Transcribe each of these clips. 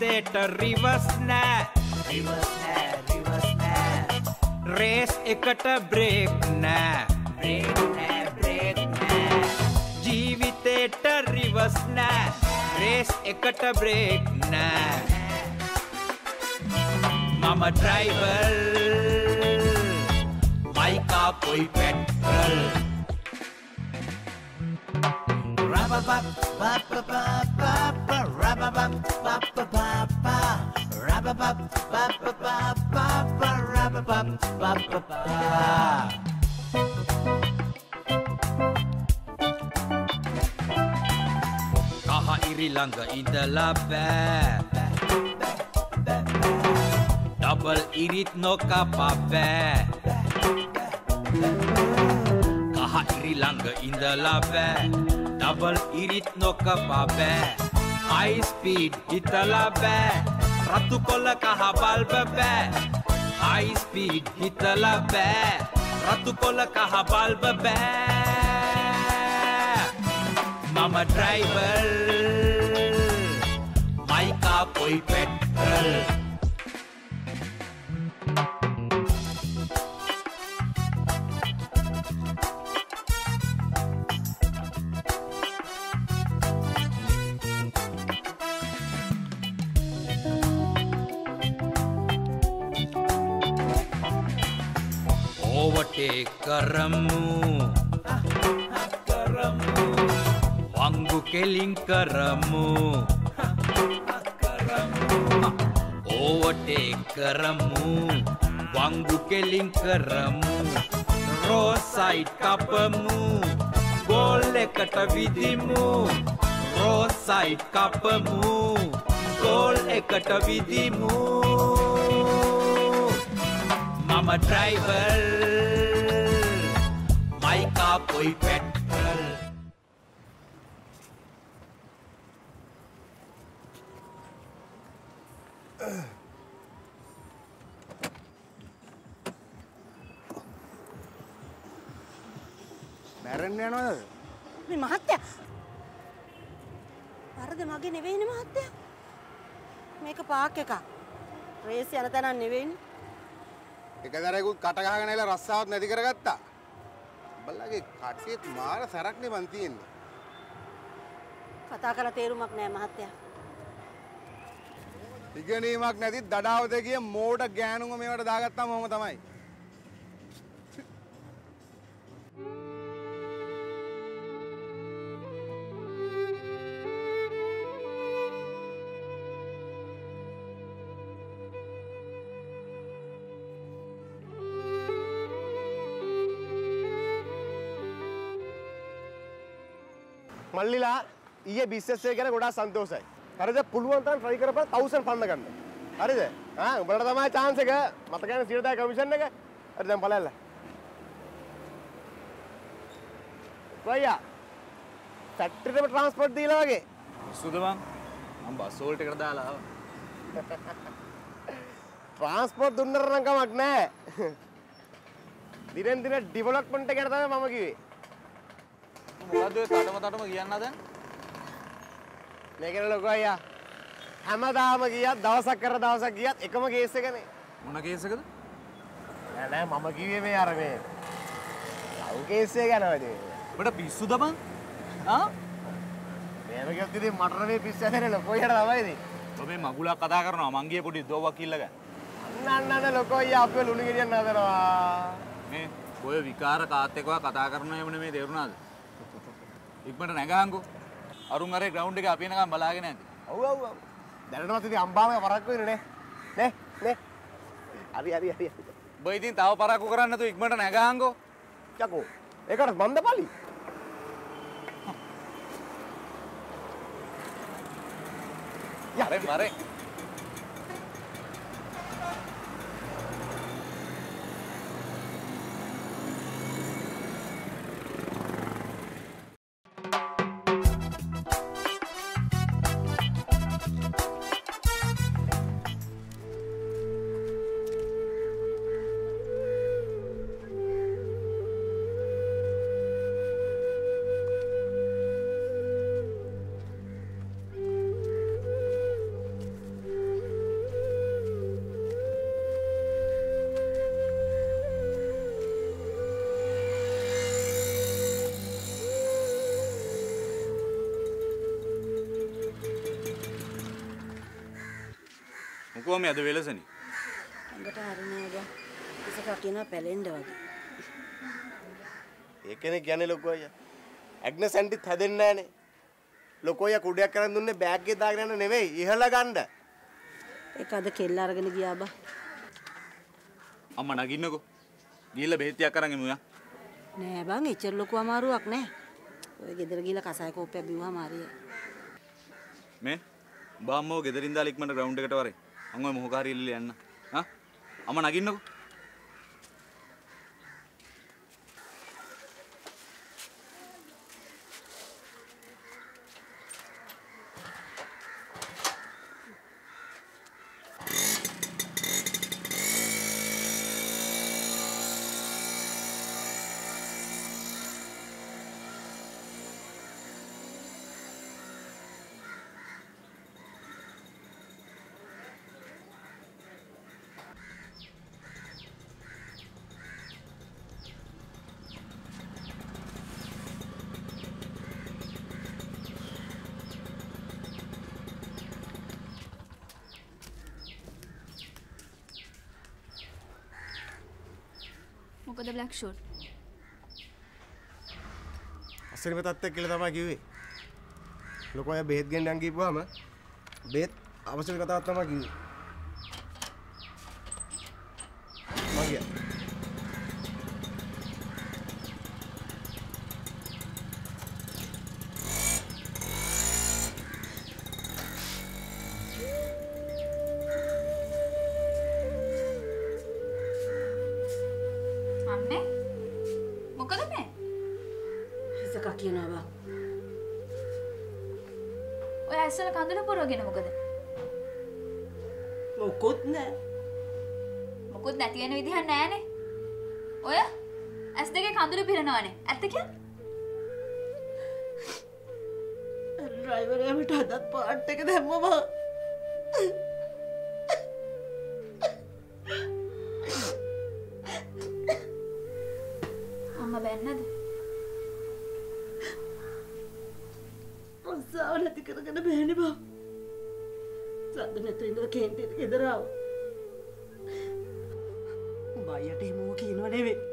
ජීවිතේට රිවස් නෑ රිවස් නෑ රිවස් නෑ රේස් එකට බ්‍රේක් නෑ බ්‍රේක් නෑ බ්‍රේක් නෑ ජීවිතේට රිවස් නෑ රේස් එකට බ්‍රේක් නෑ මම ඩ්‍රයිවර් මයිකා පොයි petrol Rababab, bababababa, rababab, babababa, rababab, bababababa, rababab, bababa. කහ ඉරි ළඟ ඉඳලා බෑ ඩබල් ඉරිත් නොකපා බෑ කහ ඉරි ළඟ ඉඳලා බෑ ඩබල් ඉරිත් නොකපා බෑ හයිස්පීඩ් හිතලා බෑ රතු කොල්ල කහ බල්බ බෑ හයිස්පීඩ් හිතලා බෑ රතු කොල්ල කහ බල්බ බෑ මම ඩ්‍රයිවර් මයිකා පොයි පෙට්‍රල් කරමු. කරමු වංගු කෙලින් කරමු. ඕවටේ කරමු. වංගු කෙලින් කරමු. රෝසයිට් කපමු. ගෝල් එකට විදිමු. රෝසයිට් කපමු. ගෝල් එකට විදිමු. මම ඩ්‍රයිවර්. පොයි පෙට්‍රල් මැරෙන්න යනවද? මේ මහත්තයා වරද මගේ නෙවෙයිනේ මහත්තයා මේක පාක් එකක් රේස් යන තැනක් නෙවෙයිනේ එක දරෙකුත් කට ගහගෙන එලා රස්සාවත් නැති කරගත්තා. බල්ලගේ කටේත් මාර සැරක්නේ මන් තියෙන්නේ. කතා කරලා තේරුමක් නෑ මහත්තයා ඉගෙනීමක් නැති දඩාවත කිය මෝඩ ගෑනුම මේවට දාගත්තාම මොහොම තමයි. මල්ලිලා ඊයේ බිස්නස් එක ගැන ගොඩාක් සන්තෝෂයි. හරිද? පුළුවන් තරම් try කරපන් 1000 පන්න ගන්න. හරිද? ආ උඹලට තමයි chance එක. මතකයි 100 කමිෂන් එක. හරි දැන් බලන්න. කොයියා? ෆැක්ටරියට ට්‍රාන්ස්පෝර්ට් දීලා වගේ. සුද බං මම බස් වලට එකට දාලා ආවා. ට්‍රාන්ස්පෝර්ට් දුන්නර නම් කමක් නැහැ. දිනෙන් දින ඩෙවලොප්මන්ට් එක ගැන තමයි මම කිව්වේ. මොකද්ද ඔය තටම තටම කියන්න දැන්? මේකන ලොකු අයියා. හැමදාම ගියත් දවසක් කර දවසක් ගියත් එකම කේස් එකනේ. මොන කේසකද? නෑ නෑ මම කිව්වේ මේ අර මේ ලව් කේස් එක ගැන වැඩි. ඔබට පිස්සුද බං? ආ? මේක කිව්වොත් ඉතින් මට මේ පිස්ස හැදෙන ලොකෝයට තමයි ඉතින්. ඔබ මේ මගුලක් කතා කරනවා මං ගියේ පොඩි දෝවක් කිල්ලක. අන්න අන්න ලොකෝ අයියා අපේ ලුණු ගෙඩියන් හදනවා. මේ ඔය විකාර කාත් එක්කව කතා කරනවා එහෙම නෙමෙයි තේරුණාද? ඉක්මනට නැගහන්කෝ. අරුන් අරේ ග්‍රවුන්ඩ් එකේ අපි එනකම් බලාගෙන ඇති. ඔව්. දැනටමත් ඉතින් අම්බාම වරක් වෙන්නේ නේ. නේ. හරි හරි හරි. ඔබ ඉතින් තව පරක්කු කරන්න නැතුව ඉක්මනට නැගහන්කෝ. යකෝ. ඒකට මන්ද පලි. මරෙන් මරෙන්. මොකෝ මේ අද වෙලසනේ. ඇඟට හරිනේ බා. ඉසක කියනවා පැලෙන්න වගේ. ඒකනේ කියන්නේ ලොකෝ අයියා. ඇග්නස් ඇන්ටිත් හැදෙන්නේ නැහනේ. ලොකෝ අයියා කුඩයක් කරන් දුන්නේ බෑග් එකේ දාගෙන නෙවෙයි ඉහළ ගන්න. ඒක අද කෙල්ල අරගෙන ගියා බා. අම්මා නගින්නකෝ. ගිහිල්ලා බෙහෙත් ටිකක් අරන් එමු යා. නෑ බං එච්චර ලොකු අමාරුවක් නෑ. ඔය ගෙදර ගිහලා කසාය කෝප්පයක් බිව්වම හරියයි. මේ බාම්මෝ ගෙදරින් දාලා ඉක්මනට ග්‍රවුන්ඩ් එකට වරේ. මම ඔය මොහොකාරී ඉල්ලලා යන්න. හා? අම්මා නගින්නකෝ. මොකද බ්ලක් ෂෝට් අසරිම තත්ත්වයක් කියලා තමයි කිව්වේ. ලොකෝ අය බෙහෙත් ගෙන්න යන් ගිහුවාම බෙහෙත් අවශ්‍ය කතාවක් තමයි කිව්වේ. මගියා. අම්මේ ඔය ඇස්සල කඳුළු පුරවගෙන මොකද? මොකොත් නෑ. මොකුත් නැති වෙන විදිහක් නෑනේ. ඔය ඇස් දෙකේ කඳුළු පිරනවනේ. ඇත්ත කියන්න ඩ්‍රයිවරයාට අදත් පාට් එක දැම්ම සද්ද නැතු ඉඳ කේන්ටට ගෙදරාව. බයියට එමෝ කියනව නෙවේ.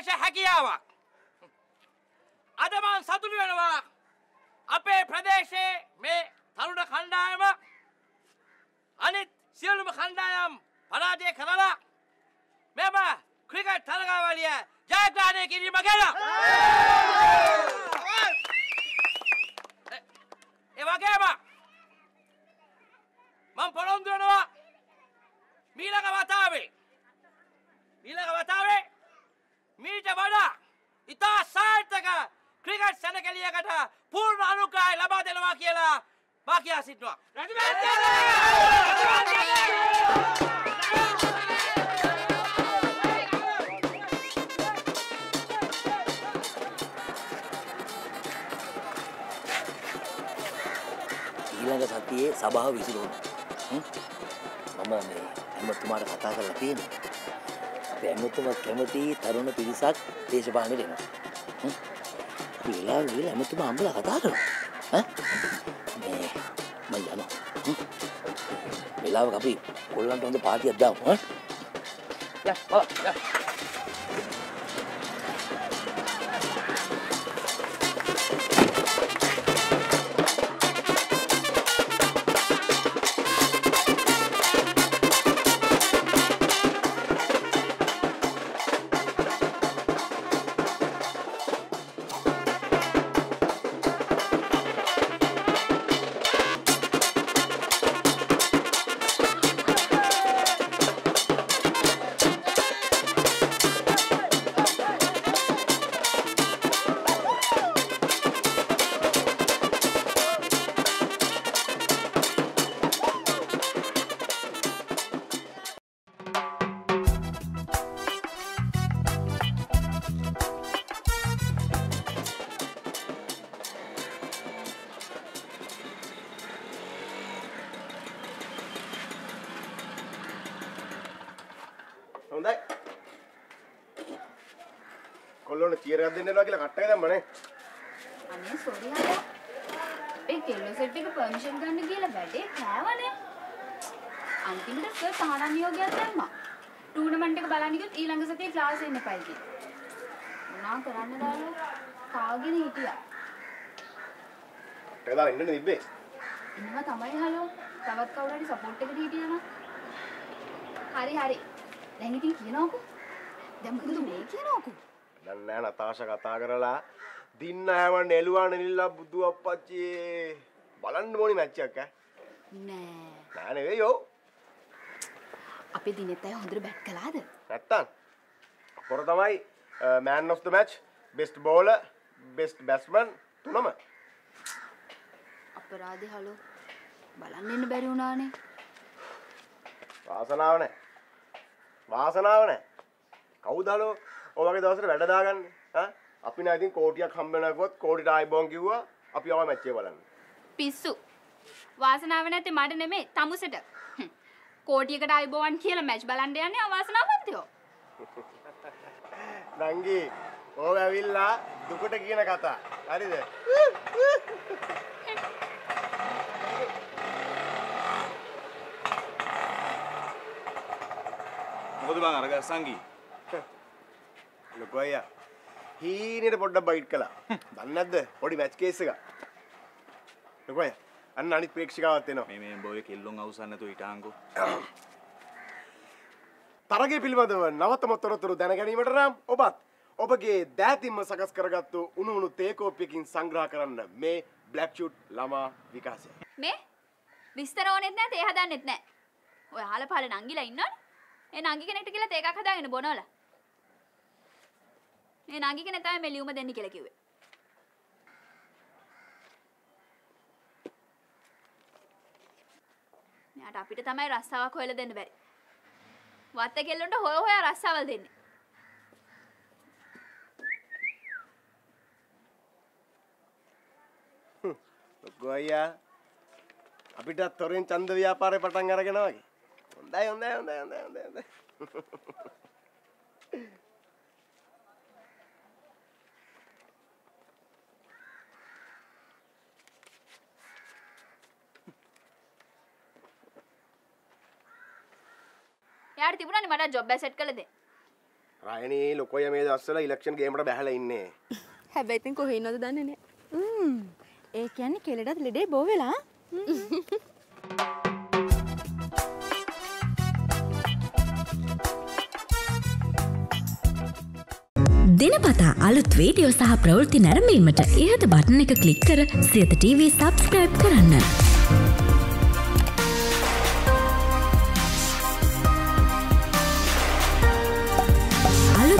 විශේෂ හැකියාවක්. අද මං සතුටු වෙනවා අපේ ප්‍රදේශයේ මේ තරුණ කණ්ඩායම අනිත් සියලුම කණ්ඩායම් පරාජය කරලා මෙම ක්‍රිකට් තරගාවලිය ජයග්‍රහණය කිරීම ගැන. ඒ වගේම මං පොළොන්දු වෙනවා මීළඟ වතාවේ මීළඟ වතාවේ ඊට වඩා ඉතා සාර්ථක ක්‍රිකට් සැනකෙලියකට පූර්ණ අනුග්‍රහය ලබා දෙනවා කියලා මා කියා සිටිනවා. ඊළඟ සතියේ සභාව විසිරුණා. මම මේ හැමතුමාට කතා කරලා තියෙනවා. අප ඇමතුම කැමති තරුණ පිරිසක් දේශපාලනයට එනවා හ්ම්? අපි වෙලා වෙලා ඇමතුම අම්බල කතා කරනවා ඈ? මේ මම යනවා හ්ම්? වෙලාවක අපි කොල්ලන්ට හොඳ පාටියක් දාමු ඈ? යා බා කොල්ලොන්ට චීරයක් දෙන්න එනවා කියලා කට්ටක දැම්මනේ අනේ සොරි හදා. අපේ කෙල්ලෝ සෙට් එක පර්මිෂන් ගන්න කියලා වැඩේ කෑවනේ. අන්තිමට සර් තහනම් නියෝගයක් දැම්මා. ටූර්නමන්ට් එක බලන්න ගියොත් ඊළඟ සතියේ ක්ලාස් එන්න එපයි කියලා. මොනා කරන්න දාලා කාගෙන හිටියා. කට්ටක දාලා ඉන්නනේ තිබ්බේ ඉන්නවා තමයි හලෝ. තවත් කවුරු හරි සපෝට් එකට හිටියා නම්. හරි හරි. දැන් ඉතින් කියනවකෝ. දැන් මොකද මේ කියනවකෝ. දැන් නෑ නතාෂ කතා කරලා දින්න හැවන්න එළුවාන නිල්ලා බුදු අප්පච්චි බලන්න ඕනි මැච් එකක් නෑ. නෑ නෙවෙයි යෝ අපේ දිනෙත් අය හොඳට බැට් කළාද? නැත්තම් පොර තමයි man of the match best bowler best batsman තුනම අපරාධේ හලෝ. බලන්න එන්න බැරි වුණානේ. වාසනාව නෑ වාසනාව නෑ කවුදලෝ ඔවගේ දවසට වැඩ දාගන්නේ ඈ අපි නම් ඉතින් කෝටියක් හම්බ වෙනකොත් කෝටිට ආයිබෝන් කිව්වා අපි ආව මැච් එක බලන්න පිස්සු. වාසනාව නැති මට නෙමෙයි තමුසට. කෝටියකට අයිබෝවන් කියලා මැච් බලන්න යන්නේ අවාසනාවන්තයෝ. නංගි ඕක ඇවිල්ලා දුකට කියන කතා හරිද මොකද බං අරග සංගී ලොකු අයියා. හීනෙට පොඩ්ඩක් බයිට් කළා. දන්නේ නැද්ද? පොඩි මැච් කේස් එක ලොකු අයියා. අන්න අනිත් ප්‍රේක්ෂකාවත් එනවා. මේ මේ බෝය කෙල්ලොන් අවසන් නැතුව හිටාංකෝ තරගේ පිළිබඳව නවතම තොරතුරු දැන ගැනීමට නම් ඔබත් ඔබගේ දෑතින්ම සකස් කරගත්තු උණු උණු තේකෝප්පයකින් සංග්‍රහ කරන්න මේ බ්ලැක් ෂුට් ළමා විකාශය. මේ? විස්තර ඕනෙත් නැහැ තේ හදන්නෙත් නැහැ. ඔය අහල පහල නංගිලා ඉන්නවනේ. ඒ නංගි කෙනෙක්ට කියලා තේකක් හදාගෙන බොනවල. මේ නංගි කෙනෙක් තමයි මේ ලියුම දෙන්න කියලා කිව්වේ. මෙයාට අපිට තමයි රස්සාවක් හොයලා දෙන්න බැරි. වත්ත කෙල්ලොන්ට හොය හොයා රස්සාවල් දෙන්නේ. ලොකු අයියා අපිට තොරෙන් චන්ද ව්‍යාපාරය පටන් අරගෙන වගේ. හොඳයි හොඳයි හොඳයි හොඳයි හොඳයි තිබුණානේ මට ජොබ් සෙට් දෙන්න. රයනී ලොකොය මේ දස්සල ඉලක්ෂන් ගේමට බැහල ඉන්නේ. හැබැයි ඉතින් කොහේ ඉන්නවද දන්නේ නැහැ. ඒ කියන්නේ කෙලෙටත් ලෙඩේ බෝ වෙලා. දෙනපතා අලුත් වීඩියෝ සහ ප්‍රවෘත්ති නැරඹීමට ඉහත බටන එක කලික් කර සියත TV සබස්ක්‍රයිබ් කරන්න.